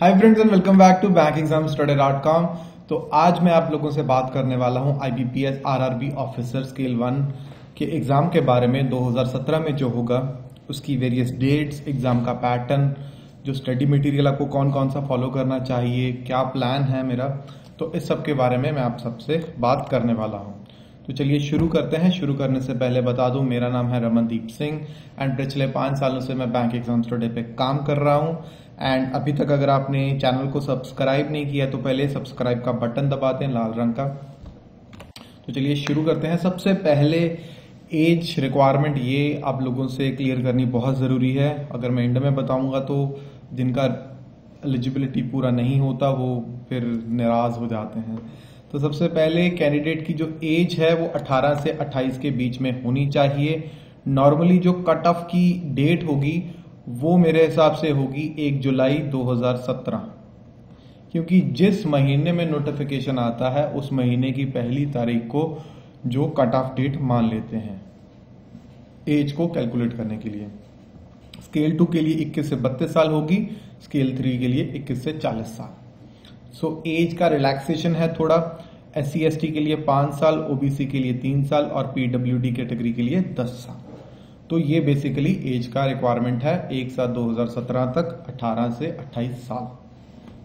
Hi friends and welcome back to bank exam dot com तो आज मैं आप लोगों से बात करने वाला हूँ IBPS RRB officer scale one के एग्ज़ाम के बारे में 2017 में जो होगा, उसकी वेरियस डेट्स एग्ज़ाम का पैटर्न जो स्टडी मटेरियल आपको कौन कौन सा फॉलो करना चाहिए, क्या प्लान है मेरा तो इस सब के बारे में मैं आप सबसे बात करने वाला हूँ। तो चलिए शुरू करते हैं। शुरू करने से पहले बता दूँ, मेरा नाम है रमनदीप सिंह एंड पिछले पाँच सालों से मैं बैंक एग्ज़ाम स्टडी पे काम कर रहा हूँ। एंड अभी तक अगर आपने चैनल को सब्सक्राइब नहीं किया तो पहले सब्सक्राइब का बटन दबा दें लाल रंग का। तो चलिए शुरू करते हैं। सबसे पहले एज रिक्वायरमेंट ये आप लोगों से क्लियर करनी बहुत ज़रूरी है। अगर मैं इंड में बताऊँगा तो जिनका एलिजिबिलिटी पूरा नहीं होता, वो फिर निराश हो जाते हैं। तो सबसे पहले कैंडिडेट की जो एज है, वो 18 से 28 के बीच में होनी चाहिए। नॉर्मली जो कट ऑफ़ की डेट होगी वो मेरे हिसाब से होगी एक जुलाई 2017 क्योंकि जिस महीने में नोटिफिकेशन आता है, उस महीने की पहली तारीख को जो कट ऑफ़ डेट मान लेते हैं। एज को कैलकुलेट करने के लिए। स्केल टू के लिए 21 से 32 साल होगी स्केल थ्री के लिए 21 से 40 साल। सो एज का रिलैक्सेशन है थोड़ा। एस सी के लिए पाँच साल ओबीसी के लिए तीन साल और पीडब्ल्यूडी कैटेगरी के लिए दस साल। तो ये बेसिकली एज का रिक्वायरमेंट है एक साल 2017 तक 18 से 28 साल।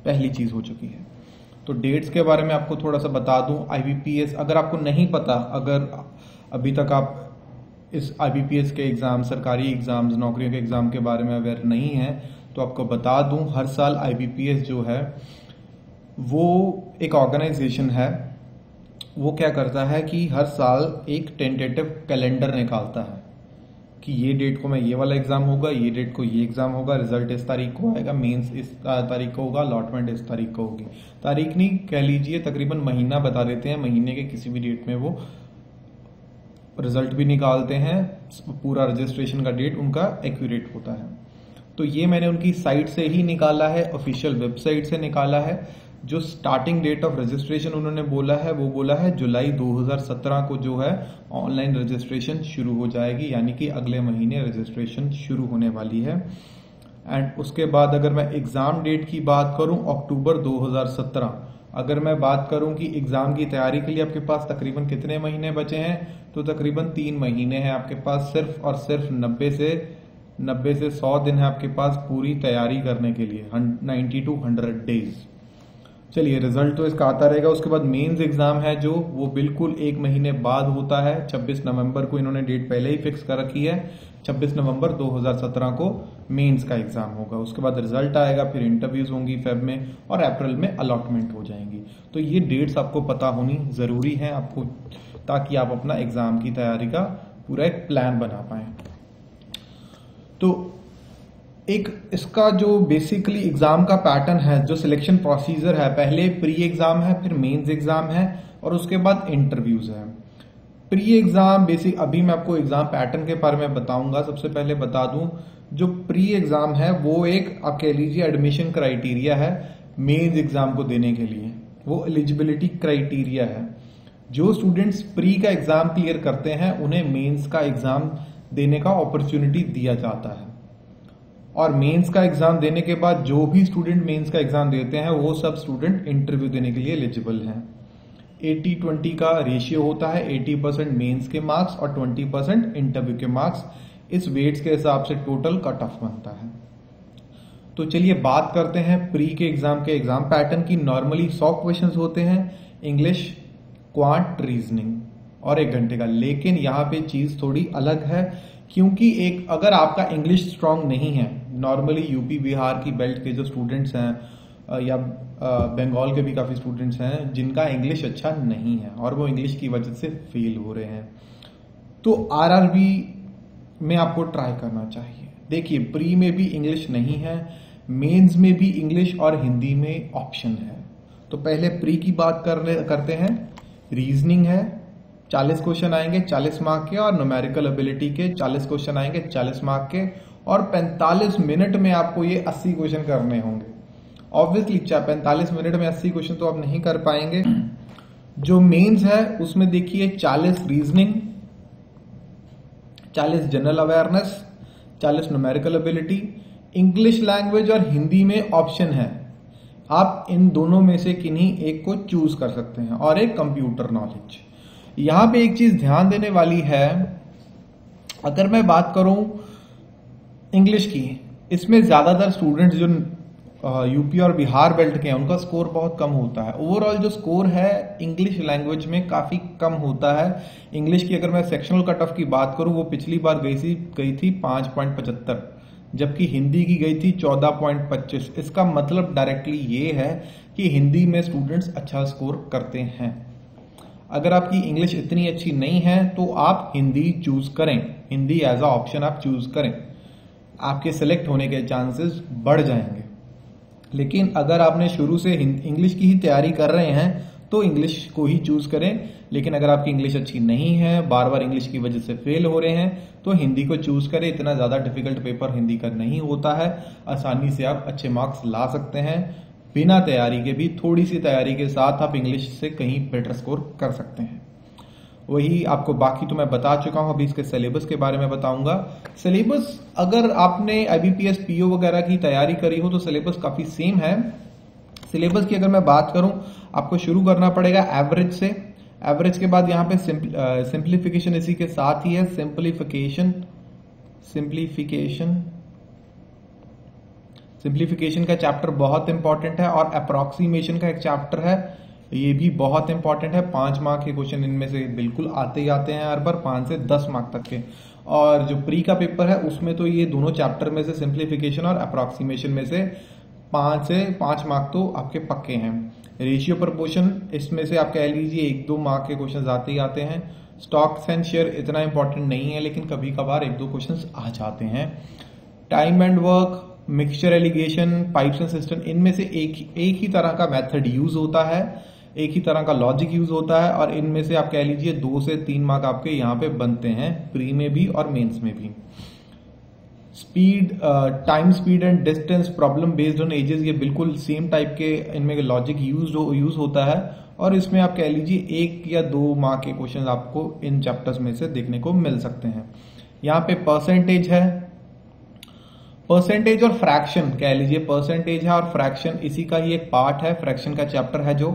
पहली चीज़ हो चुकी है। तो डेट्स के बारे में आपको थोड़ा सा बता दूँ। आईबीपीएस अगर आपको नहीं पता, अगर अभी तक आप इस आईबीपीएस के एग्ज़ाम सरकारी एग्ज़ाम्स नौकरियों के एग्ज़ाम के बारे में अवेयर नहीं है तो आपको बता दूँ, हर साल आईबीपीएस जो है, वो एक ऑर्गेनाइजेशन है। वो क्या करता है कि हर साल एक टेंटेटिव कैलेंडर निकालता है। कि ये डेट को मैं ये वाला एग्ज़ाम होगा, ये डेट को ये एग्ज़ाम होगा रिज़ल्ट इस तारीख को आएगा मेंस इस तारीख को होगा अलॉटमेंट इस तारीख को होगी। तारीख नहीं, कह लीजिए तकरीबन महीना बता देते हैं, महीने के किसी भी डेट में वो रिज़ल्ट भी निकालते हैं, पूरा रजिस्ट्रेशन का डेट उनका एक्यूरेट होता है। तो ये मैंने उनकी साइट से ही निकाला है ऑफिशियल वेबसाइट से निकाला है। जो स्टार्टिंग डेट ऑफ़ रजिस्ट्रेशन उन्होंने बोला है, वो बोला है जुलाई 2017 को जो है ऑनलाइन रजिस्ट्रेशन शुरू हो जाएगी, यानी कि अगले महीने रजिस्ट्रेशन शुरू होने वाली है। एंड उसके बाद अगर मैं एग्ज़ाम डेट की बात करूँ अक्टूबर 2017 अगर मैं बात करूँ कि एग्ज़ाम की तैयारी के लिए आपके पास तकरीबन कितने महीने बचे हैं तो तकरीबन तीन महीने हैं आपके पास सिर्फ़ और सिर्फ़ नब्बे से नब्बे से सौ दिन है आपके पास पूरी तैयारी करने के लिए नाइन्टी टू हंड्रेड डेज़। चलिए रिज़ल्ट तो इसका आता रहेगा। उसके बाद मेंस एग्ज़ाम है जो, वो बिल्कुल एक महीने बाद होता है। 26 नवंबर को इन्होंने डेट पहले ही फिक्स कर रखी है। 26 नवंबर 2017 को मेंस का एग्ज़ाम होगा। उसके बाद रिज़ल्ट आएगा, फिर इंटरव्यूज़ होंगी फेब में और अप्रैल में अलॉटमेंट हो जाएँगी। तो ये डेट्स आपको पता होनी ज़रूरी है आपको, ताकि आप अपना एग्ज़ाम की तैयारी का पूरा एक प्लान बना पाए। तो एक इसका जो बेसिकली एग्ज़ाम का पैटर्न है, जो सिलेक्शन प्रोसीजर है, पहले प्री एग्ज़ाम है, फिर मेंस एग्ज़ाम है, और उसके बाद इंटरव्यूज़ है। प्री एग्ज़ाम बेसिक अभी मैं आपको एग्ज़ाम पैटर्न के बारे में बताऊँगा। सबसे पहले बता दूँ, जो प्री एग्ज़ाम है, वो एक, आप कह लीजिए एडमिशन क्राइटेरिया है मेंस एग्ज़ाम को देने के लिए। वो एलिजिबिलिटी क्राइटेरिया है। जो स्टूडेंट्स प्री का एग्ज़ाम क्लियर करते हैं, उन्हें मेंस का एग्ज़ाम देने का अपॉर्चुनिटी दिया जाता है। और मेंस का एग्ज़ाम देने के बाद जो भी स्टूडेंट मेंस का एग्ज़ाम देते हैं, वो सब स्टूडेंट इंटरव्यू देने के लिए एलिजिबल हैं। 80 20 का रेशियो होता है 80 परसेंट मेन्स के मार्क्स और 20 परसेंट इंटरव्यू के मार्क्स इस वेट्स के हिसाब से टोटल कट ऑफ़ बनता है। तो चलिए बात करते हैं प्री के एग्ज़ाम के। एग्ज़ाम पैटर्न की नॉर्मली सौ क्वेश्चन होते हैं इंग्लिश क्वांट रीजनिंग और एक घंटे का। लेकिन यहाँ पे चीज़ थोड़ी अलग है, क्योंकि एक, अगर आपका इंग्लिश स्ट्रांग नहीं है नॉर्मली यूपी बिहार की बेल्ट के जो स्टूडेंट्स हैं या बंगाल के भी काफ़ी स्टूडेंट्स हैं, जिनका इंग्लिश अच्छा नहीं है और वो इंग्लिश की वजह से फेल हो रहे हैं। तो आरआरबी में आपको ट्राई करना चाहिए। देखिए प्री में भी इंग्लिश नहीं है मेंस में भी इंग्लिश और हिंदी में ऑप्शन है। तो पहले प्री की बात कर ले, करते हैं। रीजनिंग है, चालीस क्वेश्चन आएँगे, चालीस मार्क के और न्यूमेरिकल एबिलिटी के, चालीस क्वेश्चन आएँगे, चालीस मार्क के। और पैंतालीस मिनट में आपको ये अस्सी क्वेश्चन करने होंगे। ऑब्वियसली चाहे पैंतालीस मिनट में अस्सी क्वेश्चन तो आप नहीं कर पाएँगे। जो मेंस है, उसमें देखिए चालीस रीजनिंग चालीस जनरल अवेयरनेस चालीस न्यूमेरिकल एबिलिटी इंग्लिश लैंग्वेज और हिंदी में ऑप्शन है। आप इन दोनों में से किन्हीं एक को चूज़ कर सकते हैं और एक कंप्यूटर नॉलेज यहाँ पे एक चीज़ ध्यान देने वाली है। अगर मैं बात करूँ इंग्लिश की। इसमें ज़्यादातर स्टूडेंट्स जो यूपी और बिहार बेल्ट के हैं, उनका स्कोर बहुत कम होता है। ओवरऑल जो स्कोर है इंग्लिश लैंग्वेज में काफ़ी कम होता है। इंग्लिश की अगर मैं सेक्शनल कट ऑफ़ की बात करूँ, वो पिछली बार गई थी गई थी पाँच पॉइंट पचहत्तर, जबकि हिंदी की गई थी चौदह पॉइंट पच्चीस। इसका मतलब डायरेक्टली ये है कि हिंदी में स्टूडेंट्स अच्छा स्कोर करते हैं। अगर आपकी इंग्लिश इतनी अच्छी नहीं है तो आप हिंदी चूज़ करें। हिंदी एज अ ऑप्शन आप चूज़ करें। आपके सिलेक्ट होने के चांसेस बढ़ जाएँगे। लेकिन अगर आपने शुरू से इंग्लिश की ही तैयारी कर रहे हैं तो इंग्लिश को ही चूज़ करें। लेकिन अगर आपकी इंग्लिश अच्छी नहीं है बार बार इंग्लिश की वजह से फेल हो रहे हैं तो हिंदी को चूज़ करें। इतना ज़्यादा डिफ़िकल्ट पेपर हिंदी का नहीं होता है। आसानी से आप अच्छे मार्क्स ला सकते हैं। बिना तैयारी के भी, थोड़ी सी तैयारी के साथ आप इंग्लिश से कहीं बेटर स्कोर कर सकते हैं। वही आपको बाकी तो मैं बता चुका हूँ, अभी इसके सिलेबस के बारे में बताऊँगा। सिलेबस अगर आपने आईबीपीएस पीओ वगैरह की तैयारी करी हो तो सिलेबस काफ़ी सेम है। सिलेबस की अगर मैं बात करूँ, आपको शुरू करना पड़ेगा एवरेज से। एवरेज के बाद यहाँ पे सिंप्लीफिकेशन इसी के साथ ही है। सिंप्लीफिकेशन सिंप्लीफिकेशन सिंप्लीफिकेशन का चैप्टर बहुत इंपॉर्टेंट है और अप्रोक्सीमेशन का एक चैप्टर है। ये भी बहुत इंपॉर्टेंट है। पाँच मार्क के क्वेश्चन इनमें से बिल्कुल आते ही आते हैं हर बार, पाँच से दस मार्क तक के। और जो प्री का पेपर है, उसमें तो ये दोनों चैप्टर में से सिंप्लीफिकेशन और अप्रोक्सीमेशन में से पाँच से पाँच मार्क तो आपके पक्के हैं। रेशियो प्रपोर्शन इसमें से आप कह लीजिए एक दो मार्क के क्वेश्चन आते ही आते हैं। स्टॉक्स एंड शेयर इतना इंपॉर्टेंट नहीं है, लेकिन कभी कभार एक दो क्वेश्चन आ जाते हैं। Time and work mixture alligation pipes and system इनमें से एक एक ही तरह का मेथड यूज़ होता है। एक ही तरह का लॉजिक यूज़ होता है और इनमें से आप कह लीजिए दो से तीन मार्क आपके यहाँ पे बनते हैं प्री में भी और मेंस में भी। Speed time speed and distance problem based on ages ये बिल्कुल सेम टाइप के इनमें लॉजिक यूज़ यूज़ होता है। और इसमें आप कह लीजिए एक या दो मार्क के क्वेश्चन आपको इन चैप्टर्स में से देखने को मिल सकते हैं। यहाँ पे परसेंटेज है। परसेंटेज और फ्रैक्शन कह लीजिए परसेंटेज है और फ्रैक्शन इसी का ही एक पार्ट है। फ्रैक्शन का चैप्टर है जो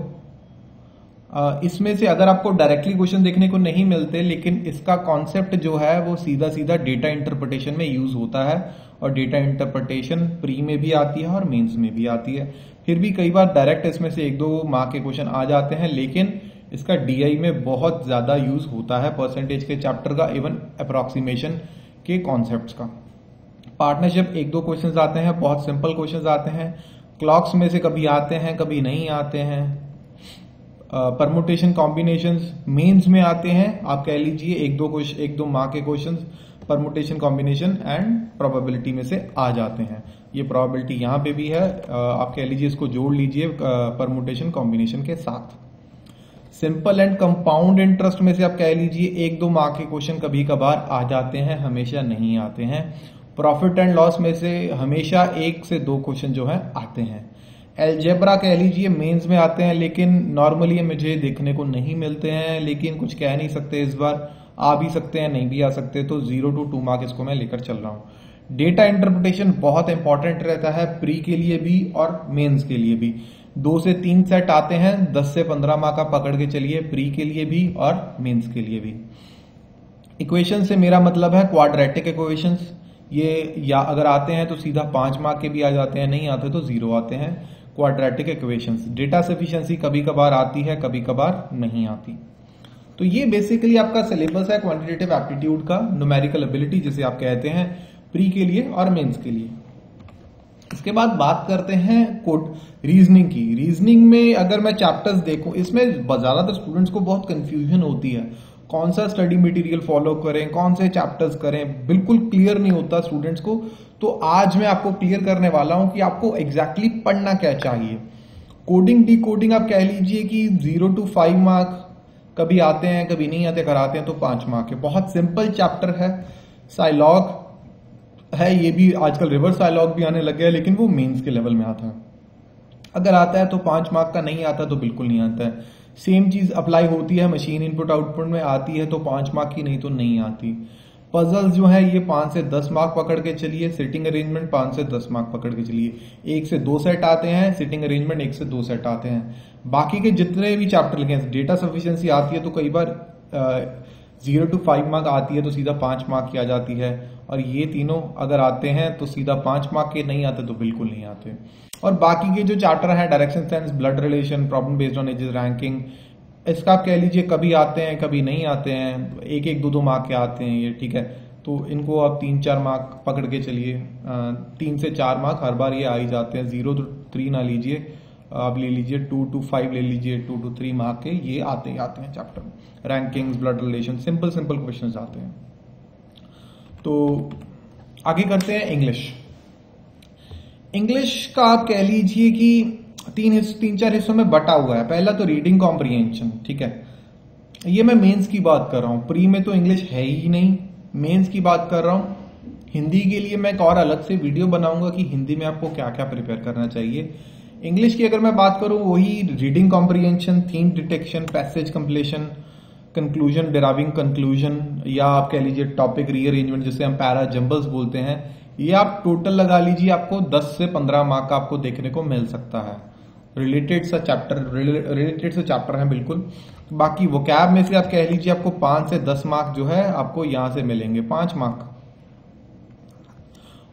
इसमें से अगर आपको डायरेक्टली क्वेश्चन देखने को नहीं मिलते, लेकिन इसका कॉन्सेप्ट जो है, वो सीधा सीधा डेटा इंटरप्रिटेशन में यूज़ होता है और डेटा इंटरप्रिटेशन प्री में भी आती है और मेंस में भी आती है। फिर भी कई बार डायरेक्ट इसमें से एक दो मार्क के क्वेश्चन आ जाते हैं, लेकिन इसका डीआई में बहुत ज़्यादा यूज़ होता है परसेंटेज के चैप्टर का इवन अप्रोक्सीमेशन के कॉन्सेप्ट का। पार्टनरशिप एक दो क्वेश्चन आते हैं, बहुत सिंपल क्वेश्चन आते हैं। क्लॉक्स में से कभी आते हैं, कभी नहीं आते हैं। परमोटेशन कॉम्बिनेशन मेंस में आते हैं। आप कह लीजिए एक दो क्वेश्चन एक दो मार्क के question permutation combination and probability में से आ जाते हैं। ये प्रोबेबिलिटी यहाँ पे भी है। आप कह लीजिए इसको जोड़ लीजिए परमोटेशन कॉम्बिनेशन के साथ। सिंपल एंड कंपाउंड इंटरेस्ट में से आप कह लीजिए एक दो मार्क के क्वेश्चन कभी कभार आ जाते हैं, हमेशा नहीं आते हैं। प्रॉफिट एंड लॉस में से हमेशा एक से दो क्वेश्चन जो है, आते हैं। एल्जेब्रा कह लीजिए मेंस में आते हैं, लेकिन नॉर्मली मुझे देखने को नहीं मिलते हैं, लेकिन कुछ कह नहीं सकते इस बार। आ भी सकते हैं, नहीं भी आ सकते तो ज़ीरो टू टू मार्क इसको मैं लेकर चल रहा हूँ। डेटा इंटरप्रिटेशन बहुत इंपॉर्टेंट रहता है प्री के लिए भी और मेंस के लिए भी। दो से तीन सेट आते हैं, दस से पंद्रह मार्क आप पकड़ के चलिए प्री के लिए भी और मेंस के लिए भी। इक्वेशन से मेरा मतलब है क्वाड्रेटिक इक्वेशंस ये या अगर आते हैं तो सीधा पाँच मार्क के भी आ जाते हैं, नहीं आते तो ज़ीरो आते हैं। क्वाड्रेटिक इक्वेशंस डेटा सफिशियंसी कभी कभार आती है कभी कभार नहीं आती। तो ये बेसिकली आपका सिलेबस है क्वांटिटेटिव एप्टीट्यूड का न्यूमेरिकल एबिलिटी जिसे आप कहते हैं प्री के लिए और मेंस के लिए। इसके बाद बात करते हैं कोड रीजनिंग की। रीजनिंग में अगर मैं चैप्टर्स देखूँ, इसमें ज़्यादातर स्टूडेंट्स को बहुत कंफ्यूजन होती है। कौन सा स्टडी मटेरियल फॉलो करें, कौन से चैप्टर्स करें, बिल्कुल क्लियर नहीं होता स्टूडेंट्स को। तो आज मैं आपको क्लियर करने वाला हूँ कि आपको एग्जैक्टली exactly पढ़ना क्या चाहिए। कोडिंग डी कोडिंग आप कह लीजिए कि ज़ीरो टू फाइव मार्क कभी आते हैं, कभी नहीं आते आते हैं तो पाँच मार्क है। बहुत सिंपल चैप्टर है। साइलॉग है, ये भी आजकल रिवर्स साइलॉग भी आने लग गया है लेकिन वो मेंस के लेवल में आता है। अगर आता है तो पाँच मार्क का नहीं आता तो बिल्कुल नहीं आता है। सेम चीज़ अप्लाई होती है मशीन इनपुट आउटपुट में आती है तो पाँच मार्क की नहीं तो नहीं आती। पजल्स जो है, ये पाँच से दस मार्क पकड़ के चलिए। सिटिंग अरेंजमेंट पाँच से दस मार्क पकड़ के चलिए। एक से दो सेट आते हैं सिटिंग अरेंजमेंट एक से दो सेट आते हैं। बाकी के जितने भी चैप्टर लिखे हैं डेटा सफिशियंसी आती है तो कई बार ज़ीरो टू फाइव मार्क आती है तो सीधा पाँच मार्क की आ जाती है। और ये तीनों अगर आते हैं तो सीधा पाँच मार्क के नहीं आते तो बिल्कुल नहीं आते। और बाकी के जो चैप्टर है direction sense blood relation problem based on ages ranking इसका आप कह लीजिए कभी आते हैं, कभी नहीं आते हैं एक एक दो दो मार्क के आते हैं ये, ठीक है? तो इनको आप तीन चार मार्क पकड़ के चलिए। तीन से चार मार्क हर बार ये आ ही जाते हैं। ज़ीरो टू थ्री ना लीजिए, आप ले लीजिए, टू टू फाइव ले लीजिए, टू टू थ्री मार्क के ये आते ही आते हैं चैप्टर में। Rankings blood relation simple simple question आते हैं। तो आगे करते हैं इंग्लिश इंग्लिश का आप कह लीजिए कि तीन हिस्स तीन चार हिस्सों में बटा हुआ है। पहला तो रीडिंग कॉम्प्रीहेंशन ठीक है? ये मैं मेंस की बात कर रहा हूँ। प्री में तो इंग्लिश है ही नहीं। मेंस की बात कर रहा हूँ। हिंदी के लिए मैं एक और अलग से वीडियो बनाऊँगा कि हिंदी में आपको क्या क्या प्रिपेयर करना चाहिए। इंग्लिश की अगर मैं बात करूँ, वही reading comprehension theme detection passage completion conclusion deriving conclusion या आप कह लीजिए टॉपिक रीअरेंजमेंट जिसे हम पैरा जम्बल्स बोलते हैं, ये आप टोटल लगा लीजिए, आपको 10 से 15 मार्क का आपको देखने को मिल सकता है। रिलेटेड सा चैप्टर रिलेटेड सा चैप्टर है बिल्कुल। बाकी वो कैब में से आप कह लीजिए आपको पाँच से दस मार्क जो है आपको यहाँ से मिलेंगे, पाँच मार्क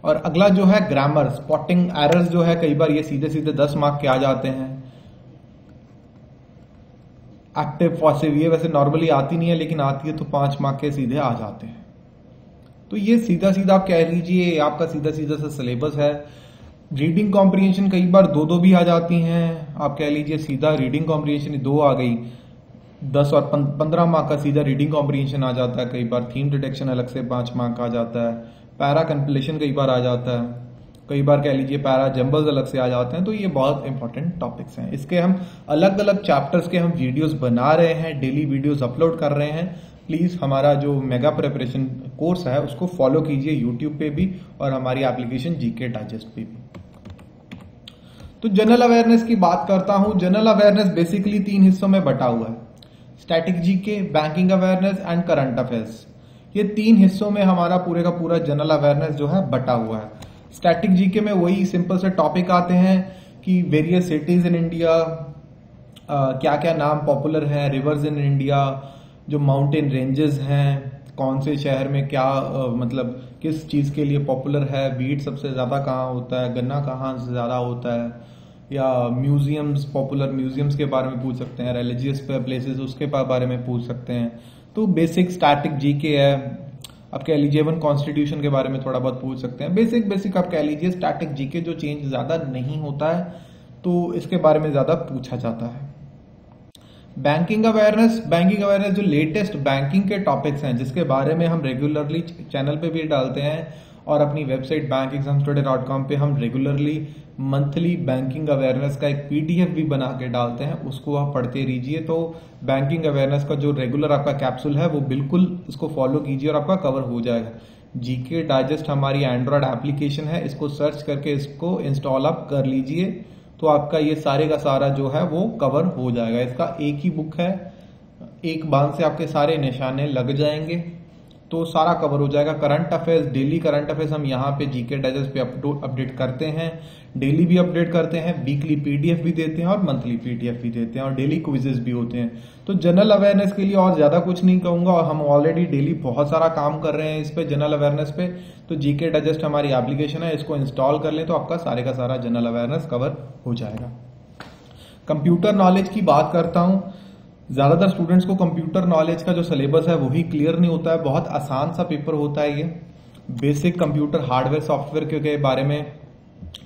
और अगला जो है ग्रामर स्पॉटिंग एरर्स जो है कई बार ये सीधे सीधे दस मार्क के आ जाते हैं। एक्टिव पॉसिव ये वैसे नॉर्मली आती नहीं है, लेकिन आती है तो पाँच मार्क के सीधे आ जाते हैं। तो ये सीधा सीधा आप कह लीजिए, आपका सीधा सीधा सा सिलेबस है। रीडिंग कॉम्प्रिहेंशन कई बार दो दो भी आ जाती हैं। आप कह लीजिए सीधा रीडिंग कॉम्प्रिहेंशन दो आ गई। दस और पंद्रह मार्क का सीधा रीडिंग कॉम्प्रिहेंशन आ जाता है कई बार। थीम डिटेक्शन अलग से पाँच मार्क आ जाता है। पैरा कंप्लेशन कई बार आ जाता है। कई बार कह लीजिए पैरा जंबल्स अलग से आ जाते हैं। तो ये बहुत इंपॉर्टेंट टॉपिक्स हैं। इसके हम अलग अलग चैप्टर्स के हम वीडियोस बना रहे हैं। डेली वीडियोस अपलोड कर रहे हैं। प्लीज़ हमारा जो मेगा प्रिपरेशन कोर्स है, उसको फॉलो कीजिए यूट्यूब पे भी और हमारी एप्लीकेशन जीके डाइजेस्ट पे भी। तो जनरल अवेयरनेस की बात करता हूँ। जनरल अवेयरनेस बेसिकली तीन हिस्सों में बटा हुआ है। Static GK banking awareness and current affairs ये तीन हिस्सों में हमारा पूरे का पूरा जनरल अवेयरनेस जो है बटा हुआ है। स्टैटिक जीके में वही सिंपल से टॉपिक आते हैं कि वेरियस सिटीज़ इन इंडिया क्या क्या नाम पॉपुलर है रिवर्स इन इंडिया जो माउंटेन रेंजेस हैं कौन से शहर में क्या आ, मतलब किस चीज़ के लिए पॉपुलर है वीट सबसे ज़्यादा कहाँ होता है गन्ना कहाँ से ज़्यादा होता है। या म्यूजियम्स पॉपुलर म्यूजियम्स के बारे में पूछ सकते हैं रिलीजियस प्लेसेस उसके बारे में पूछ सकते हैं। तो बेसिक स्टैटिक जीके है। आप कह लीजिए वन कॉन्स्टिट्यूशन के बारे में थोड़ा बहुत पूछ सकते हैं। बेसिक बेसिक आप कह लीजिए स्टैटिक जीके जो चेंज ज़्यादा नहीं होता है तो इसके बारे में ज़्यादा पूछा जाता है। बैंकिंग अवेयरनेस बैंकिंग अवेयरनेस जो लेटेस्ट बैंकिंग के टॉपिक्स हैं, जिसके बारे में हम रेगुलरली चैनल पे भी डालते हैं और अपनी website bank exam study dot com पर हम रेगुलरली मंथली बैंकिंग अवेयरनेस का एक पीडीएफ भी बना के डालते हैं, उसको आप पढ़ते रहिए। तो बैंकिंग अवेयरनेस का जो रेगुलर आपका कैप्सूल है, वो बिल्कुल इसको फॉलो कीजिए और आपका कवर हो जाएगा। जीके डाइजेस्ट हमारी एंड्रॉयड एप्लीकेशन है, इसको सर्च करके इसको इंस्टॉल आप कर लीजिए तो आपका ये सारे का सारा जो है, वो कवर हो जाएगा। इसका एक ही बुक है, एक बाँध से आपके सारे निशाने लग जाएँगे। तो सारा कवर हो जाएगा। Current affairs daily current affairs हम यहाँ पे जीके डाइजेस्ट पे अपडेट करते हैं। डेली भी अपडेट करते हैं वीकली पीडीएफ भी देते हैं और मंथली पीडीएफ भी देते हैं और डेली क्विजेस भी होते हैं। तो जनरल अवेयरनेस के लिए और ज़्यादा कुछ नहीं कहूँगा और हम ऑलरेडी डेली बहुत सारा काम कर रहे हैं इस पे जनरल अवेयरनेस पे। तो जीके डाइजेस्ट हमारी एप्लीकेशन है, इसको इंस्टॉल कर लें तो आपका सारे का सारा जनरल अवेयरनेस कवर हो जाएगा। कंप्यूटर नॉलेज की बात करता हूँ। ज़्यादातर स्टूडेंट्स को कंप्यूटर नॉलेज का जो सिलेबस है वो भी क्लियर नहीं होता है। बहुत आसान सा पेपर होता है ये। बेसिक कंप्यूटर हार्डवेयर सॉफ्टवेयर के बारे में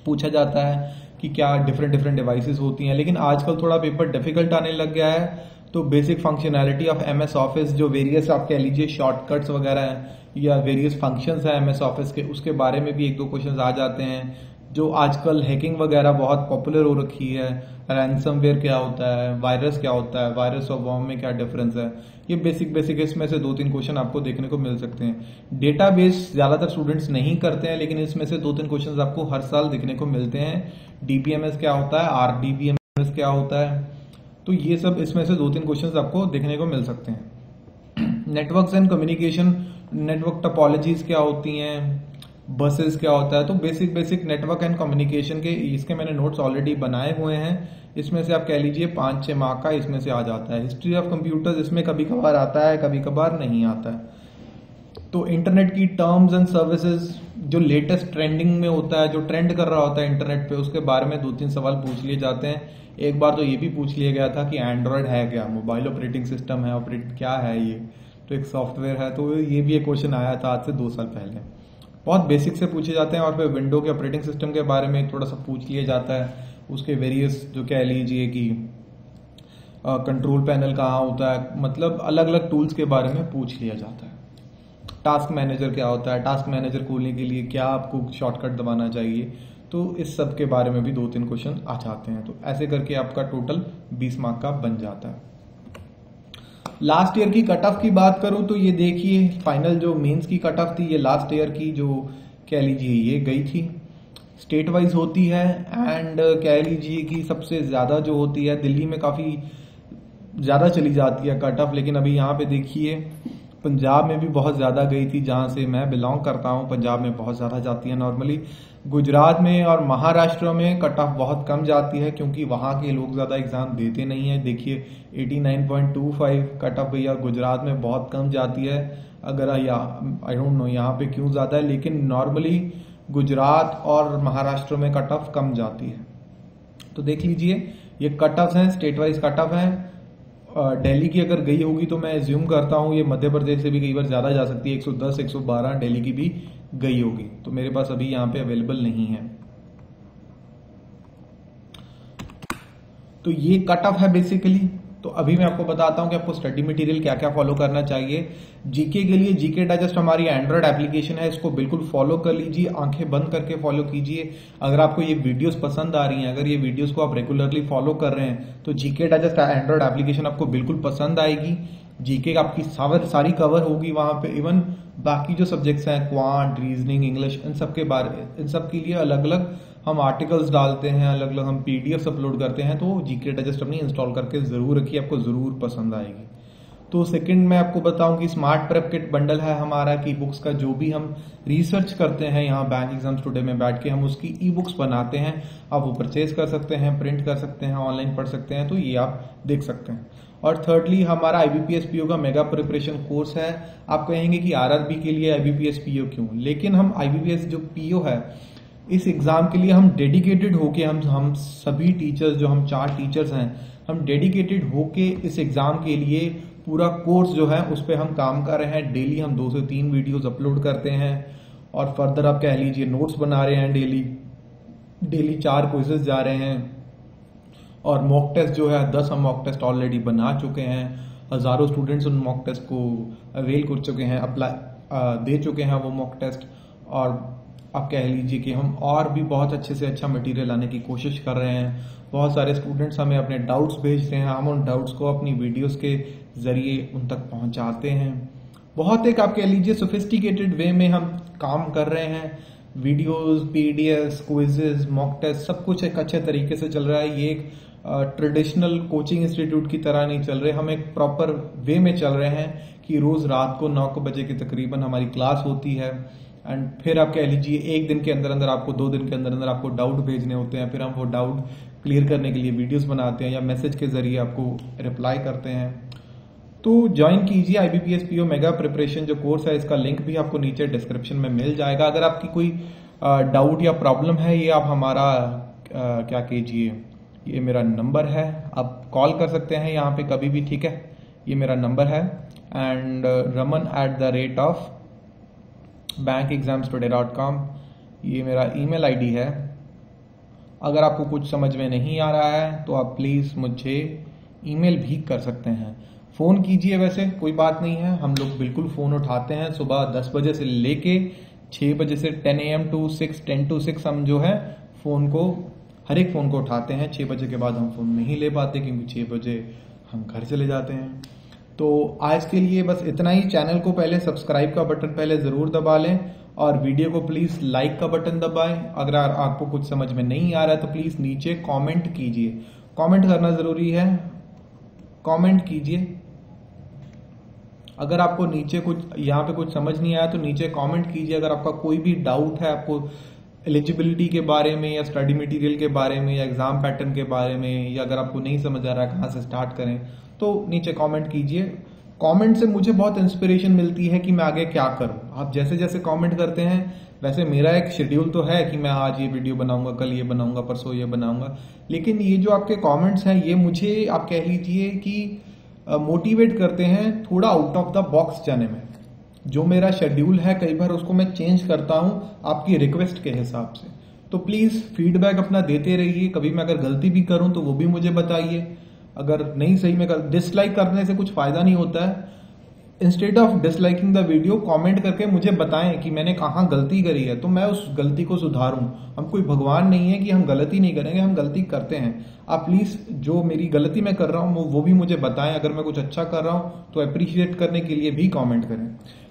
पूछा जाता है कि क्या डिफरेंट डिफरेंट डिवाइसेस होती हैं। लेकिन आजकल थोड़ा पेपर डिफ़िकल्ट आने लग गया है। तो basic functionality of M S office जो वेरियस आप कह लीजिए शॉर्टकट्स वगैरह हैं, या वेरियस फ़ंक्शंस हैं एम एस ऑफ़िस के, उसके बारे में भी एक दो क्वेश्चन आ जाते हैं। जो आजकल हैकिंग वगैरह बहुत पॉपुलर हो रखी है रैंसमवेयर क्या होता है वायरस क्या होता है वायरस और वॉर्म में क्या डिफरेंस है, ये बेसिक बेसिक इसमें से दो तीन क्वेश्चन आपको देखने को मिल सकते हैं। डेटा ज़्यादातर स्टूडेंट्स नहीं करते हैं, लेकिन इसमें से दो तीन क्वेश्चन आपको हर साल देखने को मिलते हैं। डीबीएमएस क्या होता है आर क्या होता है तो ये सब इसमें से दो तीन क्वेश्चन आपको देखने को मिल सकते हैं। Networks and communication network topologies क्या होती हैं बसेस क्या होता है? तो basic basic network and communication के इसके मैंने नोट्स ऑलरेडी बनाए हुए हैं। इसमें से आप कह लीजिए पाँच, छह मार्क का इसमें से आ जाता है। हिस्ट्री ऑफ़ कंप्यूटर्स इसमें कभी कभार आता है कभी कभार नहीं आता है। तो इंटरनेट की टर्म्स एंड सर्विसेज़ जो लेटेस्ट ट्रेंडिंग में होता है, जो ट्रेंड कर रहा होता है इंटरनेट पे, उसके बारे में दो तीन सवाल पूछ लिए जाते हैं। एक बार तो ये भी पूछ लिया गया था कि एंड्रॉयड है क्या? मोबाइल ऑपरेटिंग सिस्टम है ऑपरेट क्या है ये? तो एक सॉफ्टवेयर है तो ये भी एक क्वेश्चन आया था आज से दो साल पहले। बहुत बेसिक से पूछे जाते हैं और फिर विंडो के ऑपरेटिंग सिस्टम के बारे में थोड़ा सा पूछ लिया जाता है। उसके वेरियस जो कह लीजिए कि कंट्रोल पैनल कहाँ होता है मतलब अलग अलग टूल्स के बारे में पूछ लिया जाता है। टास्क मैनेजर क्या होता है टास्क मैनेजर खोलने के लिए क्या आपको शॉर्टकट दबाना चाहिए? तो इस सब के बारे में भी दो तीन क्वेश्चन आ जाते हैं। तो ऐसे करके आपका टोटल 20 मार्क का बन जाता है। लास्ट ईयर की कट ऑफ़ की बात करूँ तो ये देखिए फाइनल जो मेंस की कट ऑफ़ थी, ये लास्ट ईयर की जो कह लीजिए ये गई थी। स्टेट वाइज होती है एंड कह लीजिए कि सबसे ज़्यादा जो होती है, दिल्ली में काफ़ी ज़्यादा चली जाती है कट ऑफ़ लेकिन अभी यहाँ पे देखिए, पंजाब में भी बहुत ज़्यादा गई थी जहाँ से मैं बिलोंग करता हूँ, पंजाब में बहुत ज़्यादा जाती है नॉर्मली गुजरात में और महाराष्ट्र में कट ऑफ़ बहुत कम जाती है क्योंकि वहाँ के लोग ज़्यादा एग्ज़ाम देते नहीं है। देखिए 89.25 कट ऑफ़ भैया गुजरात में बहुत कम जाती है। अगर आई डोंट नो यहाँ पे क्यों ज़्यादा है, लेकिन नॉर्मली गुजरात और महाराष्ट्र में कट ऑफ़ कम जाती है। तो देख लीजिए, ये कट ऑफ़ है स्टेट वाइज कट ऑफ़ है दिल्ली की अगर गई होगी तो मैं ज्यूम करता हूँ ये मध्य प्रदेश से भी कई बार ज़्यादा जा सकती है। 110 112 दिल्ली की भी गई होगी। तो मेरे पास अभी यहाँ पे अवेलेबल नहीं है। तो ये कट ऑफ़ है बेसिकली तो अभी मैं आपको बताता हूँ कि आपको स्टडी मटेरियल क्या क्या फॉलो करना चाहिए। जीके के लिए जीके डाइजेस्ट हमारी एंड्रॉइड एप्लीकेशन है। इसको बिल्कुल फॉलो कर लीजिए, आँखें बंद करके फॉलो कीजिए। अगर आपको ये वीडियोस पसंद आ रही हैं, अगर ये वीडियोस को आप रेगुलरली फॉलो कर रहे हैं तो जीके डाइजेस्ट एंड्रॉइड एप्लीकेशन आपको बिल्कुल पसंद आएगी। जीके आपकी सारी कवर होगी वहाँ पे। इवन बाकी जो सब्जेक्ट्स हैं क्वांट रीजनिंग इंग्लिश इन सब के बारे, इन सब के लिए अलग अलग हम आर्टिकल्स डालते हैं अलग अलग हम पीडीएफ अपलोड करते हैं तो जीके डाइजेस्ट अपनी इंस्टॉल करके ज़रूर रखिए, आपको ज़रूर पसंद आएगी। तो सेकंड मैं आपको बताऊँ कि स्मार्ट प्रेप किट बंडल है हमारा, की बुक्स का जो भी हम रिसर्च करते हैं, यहाँ बैंक एग्ज़ाम टूडे में बैठ के हम उसकी ई बुक्स बनाते हैं, आप वो परचेज कर सकते हैं प्रिंट कर सकते हैं ऑनलाइन पढ़ सकते हैं तो ये आप देख सकते हैं। और थर्डली हमारा आईबीपीएस पीओ का मेगा प्रिपरेशन कोर्स है। आप कहेंगे कि आरआरबी के लिए आईबीपीएस पीओ क्यों? लेकिन हम आईबीपीएस जो पीओ है, इस एग्ज़ाम के लिए हम डेडिकेटेड होके हम हम सभी टीचर्स जो हम चार टीचर्स हैं, हम डेडिकेटेड होके इस एग्ज़ाम के लिए पूरा कोर्स जो है, उस पर हम काम कर रहे हैं। डेली हम दो से तीन वीडियोस अपलोड करते हैं और फर्दर आप कह लीजिए नोट्स बना रहे हैं डेली डेली चार क्विजेस जा रहे हैं। और मॉक टेस्ट जो है, दस हम मॉक टेस्ट ऑलरेडी बना चुके हैं। हज़ारों स्टूडेंट्स उन मॉक टेस्ट को अवेल कर चुके हैं अप्लाई दे चुके हैं वो मॉक टेस्ट और आप कह लीजिए कि हम और भी बहुत अच्छे से अच्छा मटेरियल लाने की कोशिश कर रहे हैं। बहुत सारे स्टूडेंट्स हमें अपने डाउट्स भेजते हैं। हम उन डाउट्स को अपनी वीडियोस के ज़रिए उन तक पहुंचाते हैं। बहुत एक आप कह लीजिए सोफिस्टिकेटेड वे में हम काम कर रहे हैं। Videos PDF quizzes mock test सब कुछ एक अच्छे तरीके से चल रहा है। ये एक ट्रेडिशनल कोचिंग इंस्टीट्यूट की तरह नहीं चल रहे। हम एक प्रॉपर वे में चल रहे हैं कि रोज रात को नौ बजे के तकरीबन हमारी क्लास होती है। एंड फिर आप कह लीजिए, एक दिन के अंदर अंदर आपको, दो दिन के अंदर अंदर आपको डाउट भेजने होते हैं। फिर हम वो डाउट क्लियर करने के लिए वीडियोस बनाते हैं या मैसेज के ज़रिए आपको रिप्लाई करते हैं। तो ज्वाइन कीजिए आईबीपीएस पीओ मेगा प्रिपरेशन जो कोर्स है, इसका लिंक भी आपको नीचे डिस्क्रिप्शन में मिल जाएगा। अगर आपकी कोई डाउट या प्रॉब्लम है, ये आप हमारा क्या कीजिए ये मेरा नंबर है। आप कॉल कर सकते हैं यहाँ पे कभी भी, ठीक है? ये मेरा नंबर है। And Raman at the rate of bank exam today dot com ये मेरा ईमेल आईडी है। अगर आपको कुछ समझ में नहीं आ रहा है तो आप प्लीज़ मुझे ईमेल भी कर सकते हैं। फ़ोन कीजिए वैसे, कोई बात नहीं है। हम लोग बिल्कुल फ़ोन उठाते हैं सुबह दस बजे से लेके छः बजे से ten A M to six ten to six हम जो है फ़ोन को हर एक फ़ोन को उठाते हैं छः बजे के बाद हम फ़ोन नहीं ले पाते क्योंकि छः बजे हम घर चले जाते हैं। तो आज के लिए बस इतना ही। चैनल को पहले सब्सक्राइब का बटन पहले ज़रूर दबा लें और वीडियो को प्लीज़ लाइक का बटन दबाएँ। अगर आपको कुछ समझ में नहीं आ रहा है तो प्लीज़ नीचे कमेंट कीजिए। कमेंट करना ज़रूरी है। कमेंट कीजिए। अगर आपको नीचे कुछ, यहाँ पे कुछ समझ नहीं आया तो नीचे कमेंट कीजिए। अगर आपका कोई भी डाउट है, आपको एलिजिबिलिटी के बारे में या स्टडी मटेरियल के बारे में या एग्ज़ाम पैटर्न के बारे में या अगर आपको नहीं समझ आ रहा है कहाँ से स्टार्ट करें तो नीचे कमेंट कीजिए। कमेंट से मुझे बहुत इंस्पिरेशन मिलती है कि मैं आगे क्या करूँ। आप जैसे जैसे कमेंट करते हैं, वैसे मेरा एक शेड्यूल तो है कि मैं आज ये वीडियो बनाऊँगा, कल ये बनाऊँगा, परसों ये बनाऊँगा। लेकिन ये जो आपके कमेंट्स हैं, ये मुझे, आप कह लीजिए कि मोटिवेट करते हैं थोड़ा आउट ऑफ़ द बॉक्स जाने में। जो मेरा शेड्यूल है, कई बार उसको मैं चेंज करता हूँ आपकी रिक्वेस्ट के हिसाब से। तो प्लीज़ फीडबैक अपना देते रहिए। कभी मैं अगर गलती भी करूँ तो वो भी मुझे बताइए। अगर नहीं सही, में कर डिसलाइक करने से कुछ फ़ायदा नहीं होता है। Instead of disliking the video comment करके मुझे बताएँ कि मैंने कहाँ गलती करी है। तो मैं उस गलती को सुधारूं। हम कोई भगवान नहीं है कि हम गलती नहीं करेंगे, हम गलती करते हैं। आप प्लीज़ जो मेरी गलती मैं कर रहा हूँ, वो भी मुझे बताएँ। अगर मैं कुछ अच्छा कर रहा हूँ तो अप्रिशिएट करने के लिए भी कॉमेंट करें।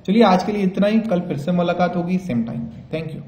चलिए आज के लिए इतना ही। कल फिर से मुलाकात होगी सेम टाइम थैंक यू